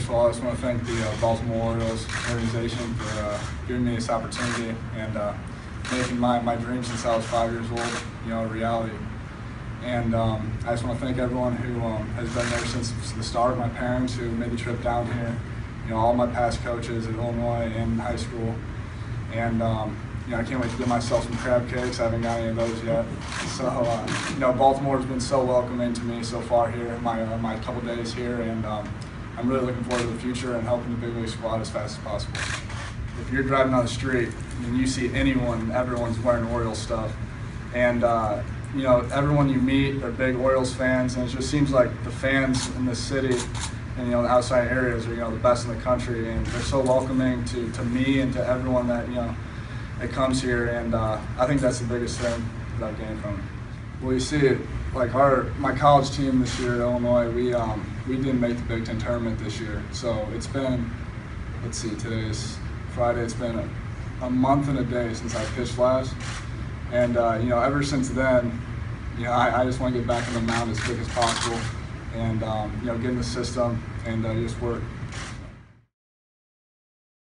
first of all, I just want to thank the uh, Baltimore Orioles organization for uh, giving me this opportunity and uh, making my, my dream since I was five years old, you know, a reality. And um, I just want to thank everyone who um, has been there since the start. Of my parents who made the trip down here, you know, all my past coaches at Illinois and high school. And um, you know, I can't wait to get myself some crab cakes. I haven't got any of those yet. So uh, you know, Baltimore's been so welcoming to me so far here, my uh, my couple days here, and um, I'm really looking forward to the future and helping the big league squad as fast as possible. If you're driving down the street and you see anyone, everyone's wearing Orioles stuff, and uh, you know, everyone you meet are big Orioles fans, and it just seems like the fans in this city and you know the outside areas are you know the best in the country, and they're so welcoming to, to me and to everyone that you know that comes here, and uh, I think that's the biggest thing that I've gained from it. Well, you see like our my college team this year at Illinois, we um, we didn't make the Big Ten tournament this year, so it's been let's see, today's Friday. It's been a, a month and a day since I pitched last. And uh, you know, ever since then, you know, I, I just want to get back on the mound as quick as possible, and um, you know, get in the system and uh, just work.